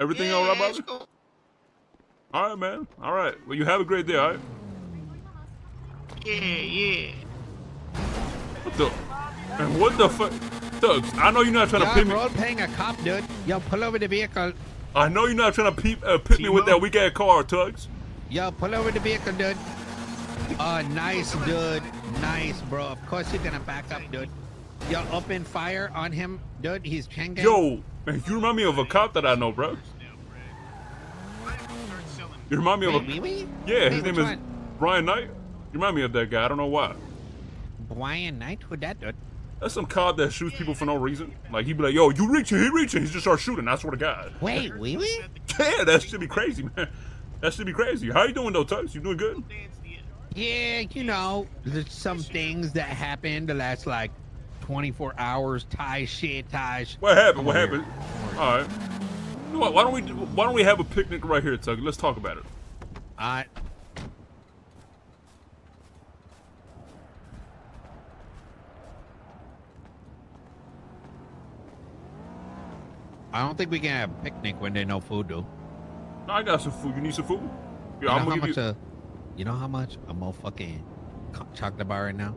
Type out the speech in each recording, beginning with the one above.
Everything yeah, all right, it's brother? cool. All right, man. All right. Well, you have a great day, all right? Yeah, yeah. What the? Man, what the fuck? Thugs, I know you're not trying to Yo, pit me. role paying a cop, dude. Yo, pull over the vehicle. I know you're not trying to peep, uh, pit me with that weak ass car, Tuggz. Yo, pull over the vehicle, dude. Oh, nice, dude. Nice, bro. Of course you're gonna back up, dude. Yo, open fire on him, dude. He's chain gang. Yo, man, you remind me of a cop that I know, bro. You remind me of a. Wait, wee wee? Yeah, his name is one? Brian Knight. You remind me of that guy. I don't know why. Brian Knight? Who that, dude? That's some cop that shoots people for no reason. Like he'd be like, "Yo, you reaching? He reaching?" He just starts shooting. I swear to God. Wait, wee wee? Yeah, that should be crazy, man. That should be crazy. How you doing though, Tuggz? You doing good? Yeah, you know, there's some things that happened the last like 24 hours. Tie shit, tie. What happened? What happened? All right. You know what? Why don't we Why don't we have a picnic right here, Tug? Let's talk about it. All right. I don't think we can have a picnic when there's no food, though. No, I got some food. You need some food? You know I'm how gonna much give you. a, uh, you know how much a motherfucking co- chocolate bar right now?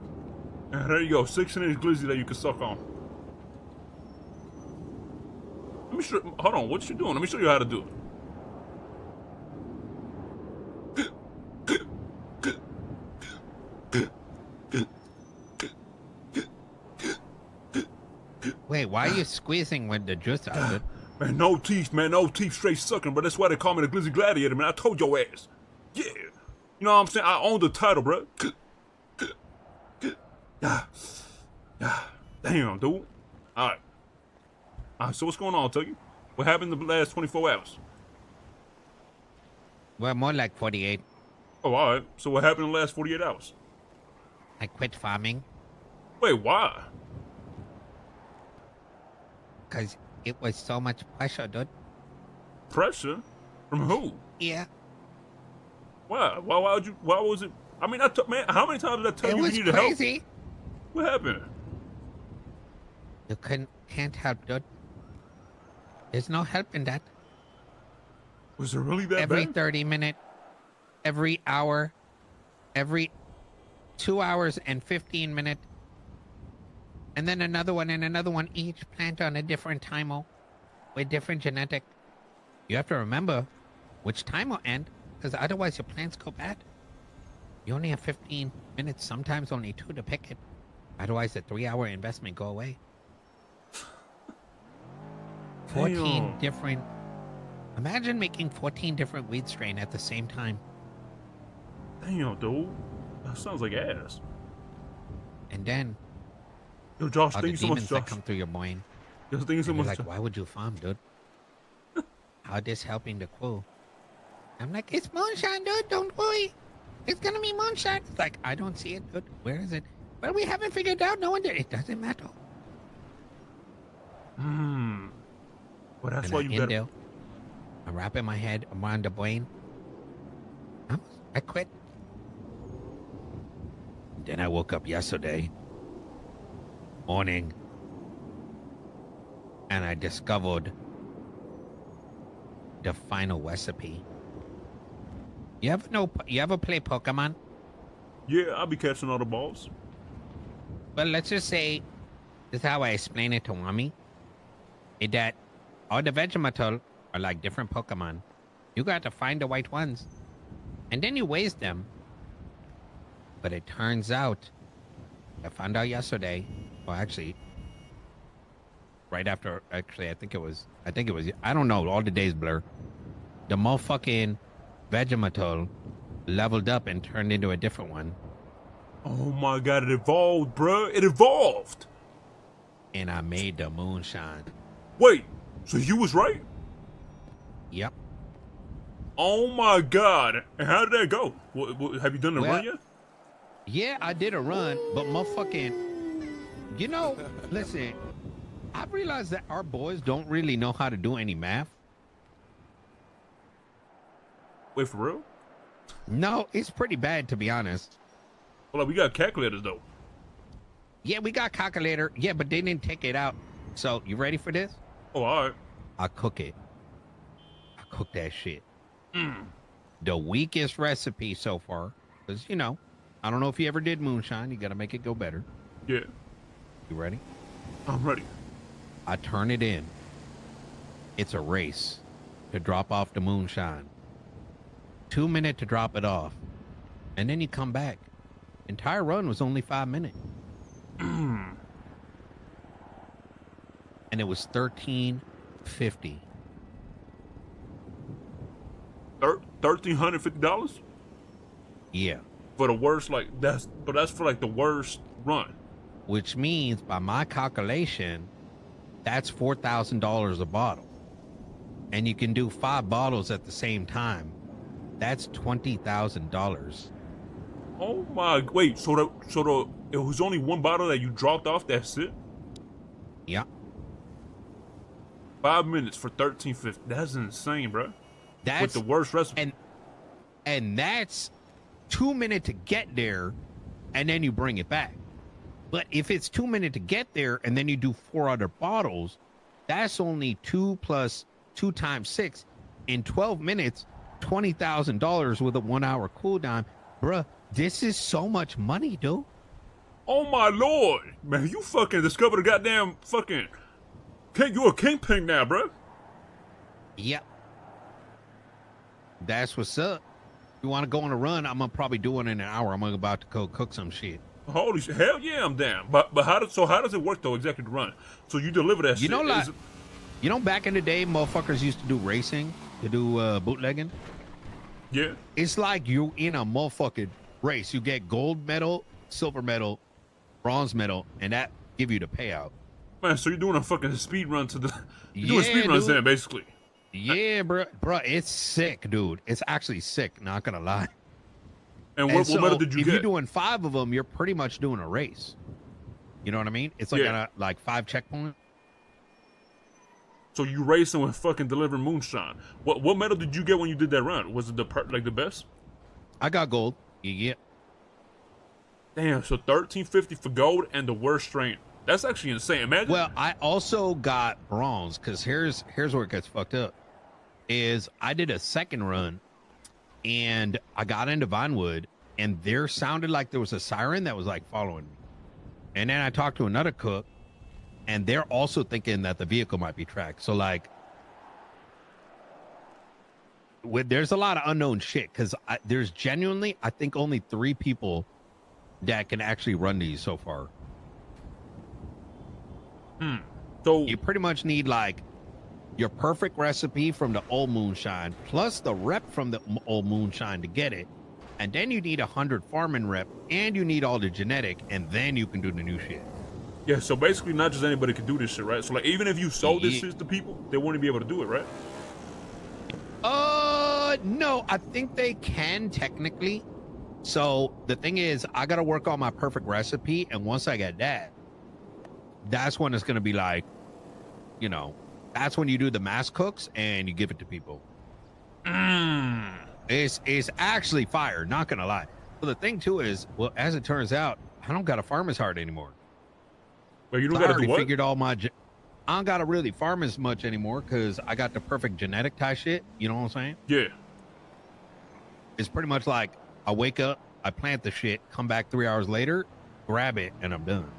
Yeah, there you go. Six inch glizzy that you can suck on. Let me show. Hold on. What you doing? Let me show you how to do it. Wait, why are you squeezing with the juice out of it? Man, no teeth, man, no teeth, straight sucking, but that's why they call me the Glizzy Gladiator, man. I told your ass. Yeah. You know what I'm saying? I own the title, bro. Ah. Ah. Damn, dude. All right. All right, so what's going on, Tuggy? What happened in the last 24 hours? Well, more like 48. Oh, all right. So what happened in the last 48 hours? I quit farming Wait, why? because it was so much pressure, dude. Pressure? From who? Yeah. Why? Why, why would you, why was it? I mean, I took, man, how many times did I tell It you you needed help? What happened? You couldn't, can't help, dude. There's no help in that. Was it really that every bad? 30 minute, every hour, every two hours and 15 minute, and then another one and another one, each plant on a different timer with different genetic. You have to remember which time will end, because otherwise your plants go bad. You only have 15 minutes, sometimes only two to pick it. Otherwise, the three hour investment go away. 14 Damn. different. Imagine making 14 different weed strain at the same time. Damn, dude. That sounds like ass. And then Yo, Josh, thank you so much, Josh. come through your brain. Yo, thank you so much. like, why would you farm, dude? How this helping the crew? I'm like, it's moonshine, dude. Don't worry. It's gonna be moonshine. It's like, I don't see it, dude. Where is it? But we haven't figured out. No one did. It doesn't matter. Hmm. Well, that's and why I you in got I'm wrapping my head around the brain. I'm, I quit. Then I woke up yesterday morning and I discovered the final recipe. You ever know? You ever play Pokemon? Yeah, I'll be catching all the balls. Well, let's just say this is how I explain it to Wami. Is that all the Vegetatal are like different Pokemon. You got to find the white ones. And then you waste them. But it turns out, I found out yesterday, well, actually, right after, actually, I think it was, I think it was, I don't know, all the days blur. The motherfucking Vegetatal leveled up and turned into a different one. Oh my god, it evolved, bruh. It evolved. And I made the moonshine. Wait, so you was right? Yep. Oh my god. And how did that go? What, what, have you done the Well- run yet? Yeah, I did a run, but motherfucking, you know, listen, I realized that our boys don't really know how to do any math. Wait, for real? No, it's pretty bad to be honest. Well, like, we got calculators though. Yeah, we got calculator. Yeah, but they didn't take it out. So you ready for this? Oh, all right. I'll cook it. I cook that shit. Mm. The weakest recipe so far, because you know, I don't know if you ever did moonshine. You got to make it go better. Yeah, You ready? I'm ready. I turn it in. It's a race to drop off the moonshine. Two minute to drop it off, and then you come back. Entire run was only five minutes, and it was thirteen fifty. Thirteen hundred fifty dollars. Yeah, for the worst. Like that's, but that's for like the worst run. which means by my calculation, that's four thousand dollars a bottle, and you can do five bottles at the same time. That's twenty thousand dollars. Oh my! Wait, so the so the it was only one bottle that you dropped off. That's it. Yeah, Five minutes for thirteen fifty. That's insane, bro. that's With the worst recipe. and and that's two minute to get there and then you bring it back but if it's two minute to get there and then you do four other bottles that's only two plus two times six in 12 minutes $20000 with a one hour cooldown bruh this is so much money dude oh my lord, man! You fucking discovered a goddamn fucking. King, you a kingpin now, bro. yep that's what's up you want to go on a run i'm gonna probably do it in an hour i'm about to go cook some shit Holy shit! Hell yeah, I'm down. But but how does so how does it work though? Exactly to run. So you deliver that. You shit. know, like- it- You know, back in the day, motherfuckers used to do racing, to do uh, bootlegging. yeah. It's like you in a motherfucking race. You get gold medal, silver medal, bronze medal, and that give you the payout. Man, so you're doing a fucking speed run to the. You're doing speed runs dude. then, basically. Yeah, bro, bro, it's sick, dude. It's actually sick. Not gonna lie. And And what, so what medal did you get? if get? you're doing five of them, you're pretty much doing a race. You know what I mean? It's like Yeah. a, like five checkpoints. so you racing with fucking delivering moonshine. What what medal did you get when you did that run? Was it the per, like the best? I got gold. Yeah, Damn. So thirteen fifty for gold and the worst strain. That's actually insane. Imagine. Well, I also got bronze because here's here's where it gets fucked up. Is I did a second run, and I got into Vinewood, and there sounded like there was a siren that was like following me. And then I talked to another cook, and they're also thinking that the vehicle might be tracked. So like, with, there's a lot of unknown shit because there's genuinely I think only three people that can actually run these so far. Hmm. so you pretty much need like your perfect recipe from the old moonshine plus the rep from the old moonshine to get it and then you need a hundred farming rep and you need all the genetic and then you can do the new shit yeah. So basically, not just anybody could do this shit, right? So like, even if you sold this Yeah. shit to people, they wouldn't be able to do it, right? No i think they can technically so the thing is i gotta work on my perfect recipe and once i get that that's when it's gonna be like you know that's when you do the mass cooks and you give it to people Mm. It's it's actually fire, not gonna lie. But the thing too is, well, as it turns out, I don't got a farmer's heart anymore. Well, you So don't I got to do what? figured all my. Ge- I don't gotta really farm as much anymore because I got the perfect genetic type shit. You know what I'm saying? Yeah. It's pretty much like I wake up, I plant the shit, come back three hours later, grab it, and I'm done.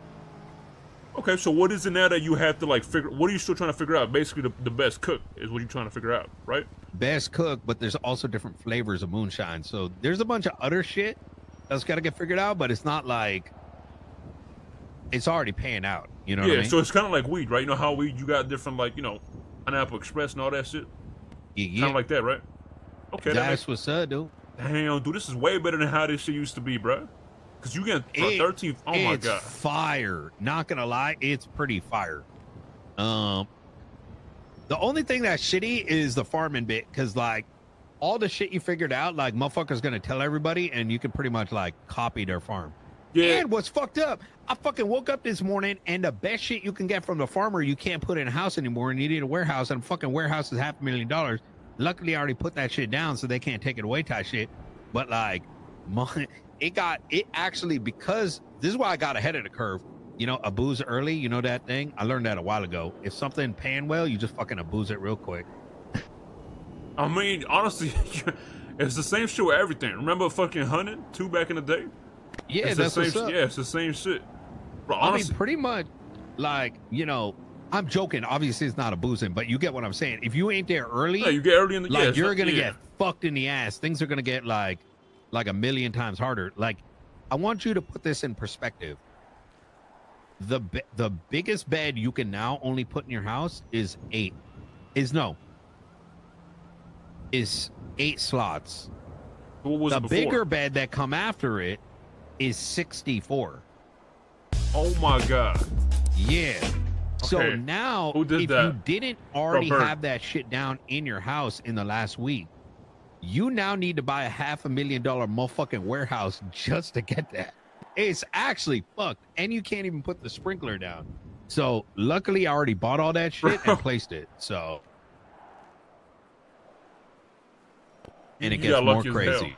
Okay, so what is it now that you have to like figure? What are you still trying to figure out? Basically, the, the best cook is what you're trying to figure out, right? Best cook, but there's also different flavors of moonshine. So there's a bunch of other shit that's got to get figured out, but it's not like it's already paying out. You know yeah. what I mean? So it's kind of like weed, right? You know how weed you got different like you know, pineapple express and all that shit. Yeah, Kind of like that, right? Okay. That That's makes, what's up, dude. Damn, dude, this is way better than how this shit used to be, bro. Cause you get 13. Oh my it's god. fire. Not gonna lie, it's pretty fire. Um, the only thing that's shitty is the farming bit, because like all the shit you figured out, like motherfuckers gonna tell everybody, and you can pretty much like copy their farm. Yeah. And what's fucked up, I fucking woke up this morning and the best shit you can get from the farmer, you can't put in a house anymore, and you need a warehouse, and fucking warehouse is half a million dollars. Luckily, I already put that shit down, so they can't take it away type shit. But like, my, it got it actually because this is why I got ahead of the curve. You know, abuse early. You know that thing? I learned that a while ago. If something pan well, you just fucking abuse it real quick. I mean, honestly, it's the same shit with everything. Remember fucking hunting two back in the day? Yeah, it's that's the what's same. up. Yeah, it's the same shit. Bro, I mean, pretty much, like you know, I'm joking. Obviously, it's not a boozing, but you get what I'm saying. If you ain't there early, yeah, you get early in the like yeah, you're gonna yeah. get fucked in the ass. Things are gonna get like, like a million times harder. Like, I want you to put this in perspective. The the biggest bed you can now only put in your house is eight. Is no. Is eight slots. What was the bigger bed that come after it is 64. Oh my god. Yeah. So Okay. now, if that? you didn't already have that shit down in your house in the last week, you now need to buy a half a million dollar motherfucking warehouse just to get that. It's actually fucked, and you can't even put the sprinkler down. So luckily, I already bought all that shit and placed it. So, and it gets got more lucky as hell. crazy.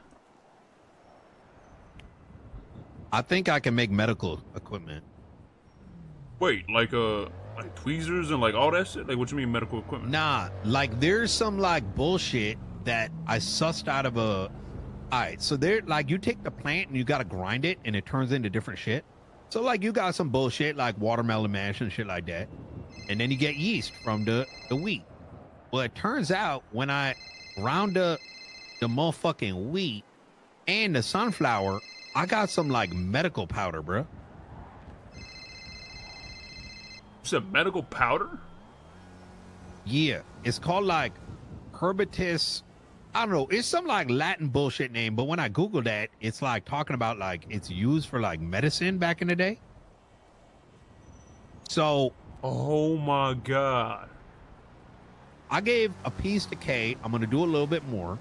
I think I can make medical equipment. Wait, like uh, like tweezers and like all that shit. Like, what you mean medical equipment? Nah, like there's some like bullshit that I sussed out of a. All right, so there, like you take the plant and you gotta grind it, and it turns into different shit. So like you got some bullshit like watermelon mash and shit like that, and then you get yeast from the the wheat. Well, it turns out when I ground up the motherfucking wheat and the sunflower, I got some like medical powder, bro. You said medical powder? Yeah, it's called like Herbatus. I don't know. It's some like Latin bullshit name, but when I Google that, it's like talking about like it's used for like medicine back in the day. So Oh my god. I gave a piece to Kate. I'm gonna do a little bit more.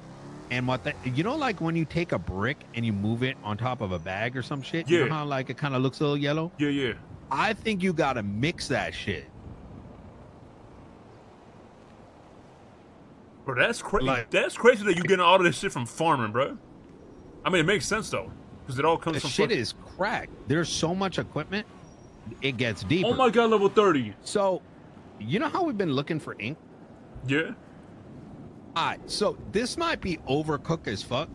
And what the you know, like when you take a brick and you move it on top of a bag or some shit, you Yeah. know how like it kind of looks a little yellow? Yeah, yeah. I think you gotta mix that shit. Bro, that's crazy. Like- that's crazy that you getting all of this shit from farming, bro. I mean, it makes sense though, because it all comes The from. shit is cracked. There's so much equipment, it gets deeper. Oh my god, level thirty. So, you know how we've been looking for ink? Yeah. All right, so this might be overcooked as fuck,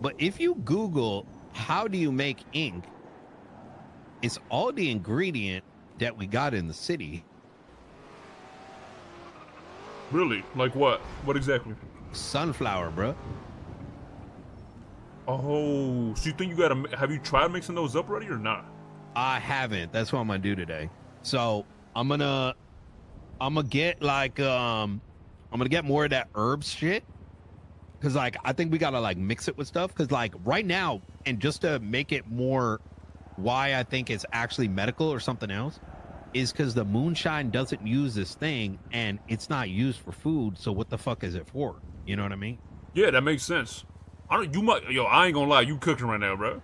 but if you Google how do you make ink, it's all the ingredient that we got in the city. Really? Like what? What exactly? Sunflower, bro. Oh, so you think you gotta? Have you tried mixing those up already or not? I haven't. That's what I'm gonna do today. So I'm gonna, I'm gonna get like, um, I'm gonna get more of that herb shit. Cause like I think we gotta like mix it with stuff. Cause like right now, and just to make it more, why I think it's actually medical or something else, is because the moonshine doesn't use this thing and it's not used for food. So what the fuck is it for? You know what I mean? Yeah, that makes sense. I don't. You might. Yo, I ain't gonna lie. You cooking right now, bro?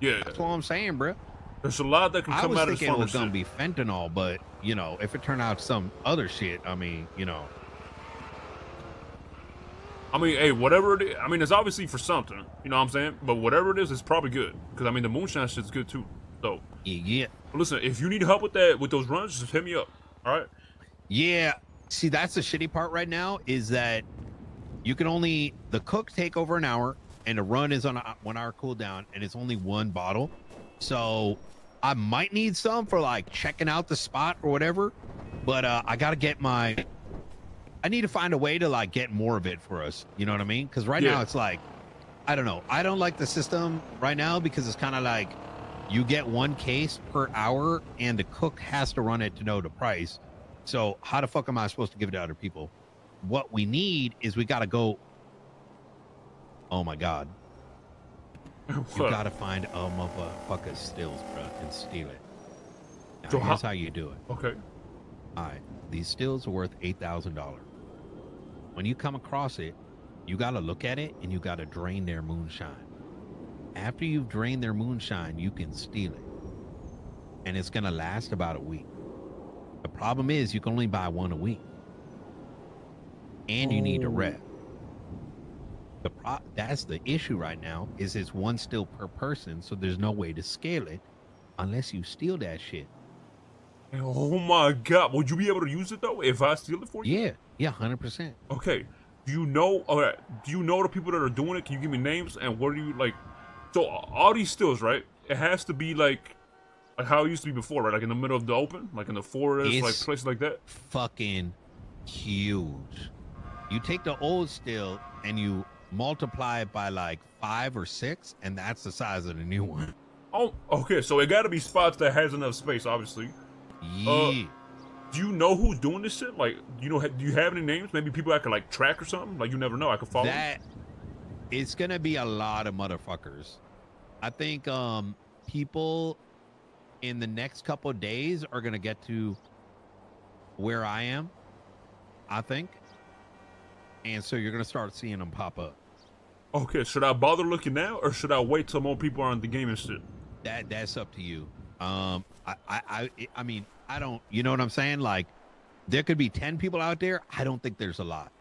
Yeah. That's what I'm saying, bro. There's a lot that can come out of this I was thinking it was gonna be fentanyl, but you know, if it turned out some other shit, I mean, you know, I mean, hey, whatever it is. I mean, it's obviously for something. You know what I'm saying? But whatever it is, it's probably good. Because I mean, the moonshine shit's good too. So, yeah, listen, if you need help with that, with those runs, just hit me up. All right. yeah. See, that's the shitty part right now is that you can only the cook take over an hour, and the run is on a one hour cooldown, and it's only one bottle. So I might need some for like checking out the spot or whatever, but uh, I gotta get my. I need to find a way to like get more of it for us. You know what I mean? Because right Yeah. now it's like, I don't know. I don't like the system right now because it's kind of like you get one case per hour, and the cook has to run it to know the price. So how the fuck am I supposed to give it to other people? What we need is we gotta go. Oh my god, you gotta find a motherfucker stills, bro, and steal it. Now, So here's how- how you do it. Okay. All right, these stills are worth eight thousand dollars. When you come across it, you got to look at it and you got to drain their moonshine. After you've drained their moonshine, you can steal it, and it's gonna last about a week. The problem is you can only buy one a week, and you need a Oh. rep. The pro- that's the issue right now is it's one still per person, so there's no way to scale it unless you steal that shit. Oh my god, would you be able to use it though if I steal it for you? Yeah, yeah, hundred percent. Okay. do you know? Okay, do you know the people that are doing it? Can you give me names and what are you like? So all these stills, right? It has to be like, like how it used to be before, right? Like in the middle of the open, like in the forest, like places like that. fucking huge. You take the old still and you multiply it by like five or six, and that's the size of the new one. Oh, okay. So it got to be spots that has enough space, obviously. Uh, yeah. Do you know who's doing this shit? Like, you know, do you have any names? Maybe people I could like track or something. Like, you never know. I could follow. that it's gonna be a lot of motherfuckers. I think um people in the next couple of days are gonna get to where I am. I think. And so you're gonna start seeing them pop up. Okay, should I bother looking now, or should I wait till more people are on the game and shit? that that's up to you. Um, I, I, I, I mean, I don't, you know what I'm saying? Like, there could be ten people out there. I don't think there's a lot,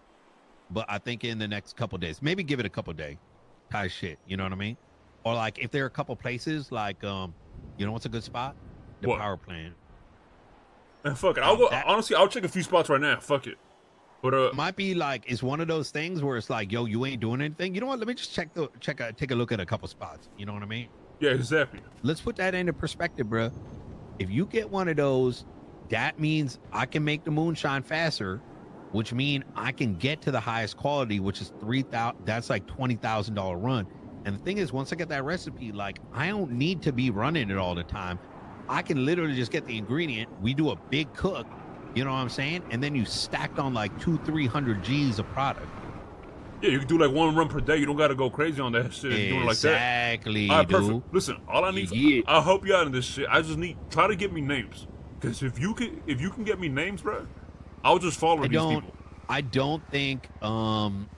but I think in the next couple days, maybe give it a couple day, type shit. You know what I mean? Or like, if there are a couple places, like, um, you know what's a good spot? The What? power plant And fuck it, I'll go. That- honestly, I'll check a few spots right now. Fuck it. But uh, might be like it's one of those things where it's like, yo, you ain't doing anything. You know what? Let me just check the check a, take a look at a couple spots. You know what I mean? yeah, exactly. let's put that into perspective, bro. If you get one of those, that means I can make the moonshine faster, which mean I can get to the highest quality, which is three thousand. That's like twenty thousand dollar run. And the thing is, once I get that recipe, like I don't need to be running it all the time. I can literally just get the ingredient. We do a big cook, you know what I'm saying, and then you stacked on like two, three hundred G's of product. Yeah, you can do like one run per day. You don't got to go crazy on that shit. and Doing it like that. Exactly, All right, dude. perfect. Listen, all I need, Yeah. I'll help you out in this shit. I just need try to get me names, because if you can, if you can get me names, bro, I'll just follow I these don't. people. I don't think. Um,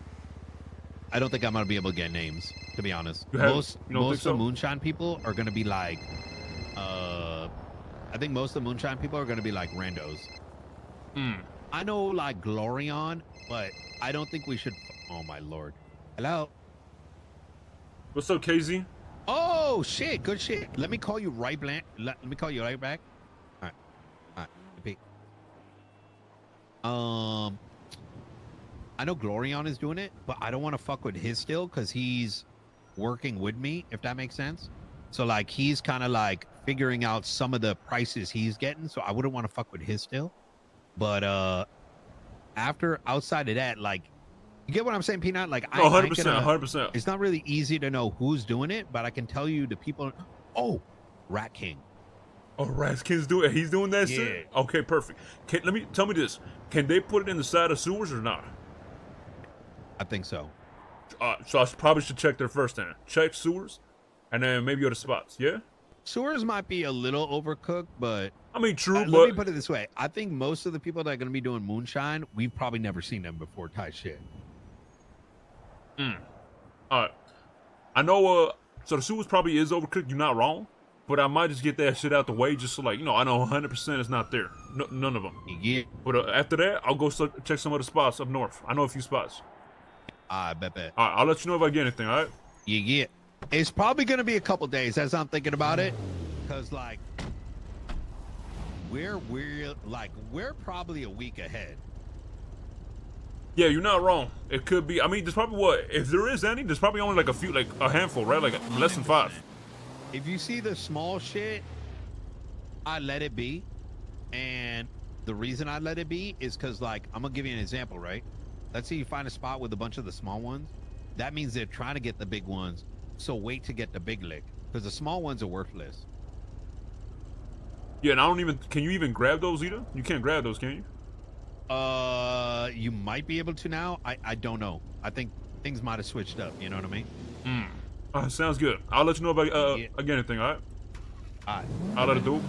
I don't think I'm gonna be able to get names. To be honest, You have- most most of so? moonshine people are gonna be like. Uh, I think most of the moonshine people are gonna be like randos. Mm. I know like Glorion, but I don't think we should. Oh my lord! Hello. What's up, KZ? Oh shit! Good shit. Let me call you right back. Let, let me call you right back. All right. All right. Repeat. Um, I know Glorion is doing it, but I don't want to fuck with his still because he's working with me. If that makes sense. So like he's kind of like figuring out some of the prices he's getting. So I wouldn't want to fuck with his still. But uh, after outside of that, like, you get what I'm saying, Peanut? Like, I, hundred ain't percent, gonna- hundred percent. it's not really easy to know who's doing it, but I can tell you the people. Oh, Rat King. Oh, Raskins do it. He's doing that shit. Okay, perfect. Can, let me tell me this: Can they put it in the side of sewers or not? I think so. Uh, so I probably should check there first. Then check sewers, and then maybe other spots. Yeah. Sewers might be a little overcooked, but I mean, true, uh, let me put it this way: I think most of the people that are going to be doing moonshine, we've probably never seen them before. Type shit. All right. I know. Uh, so the sewers probably is overcooked. You're not wrong, but I might just get that shit out the way, just so like you know, I know 100 percent it's not there. No, none of them. Yeah, But uh, after that, I'll go so- check some other spots up north. I know a few spots. I bet bet. All right, I'll let you know if I get anything. All right. You get. It's probably going to be a couple days as I'm thinking about it, because like we're we're like we're probably a week ahead. Yeah, you're not wrong. It could be. I mean, there's probably what if there is any. There's probably only like a few, like a handful, right? Like less than five. If you see the small shit, I let it be. And the reason I let it be is because, like, I'm gonna give you an example, right? Let's say you find a spot with a bunch of the small ones. That means they're trying to get the big ones. So wait to get the big lick because the small ones are worthless. Yeah, and I don't even. Can you even grab those either? You can't grab those, can you? Uh, you might be able to now. I I don't know. I think things might have switched up. You know what I mean? Uh, sounds good. I'll let you know about uh, Yeah. I get anything. All right. All right. I'll let it do.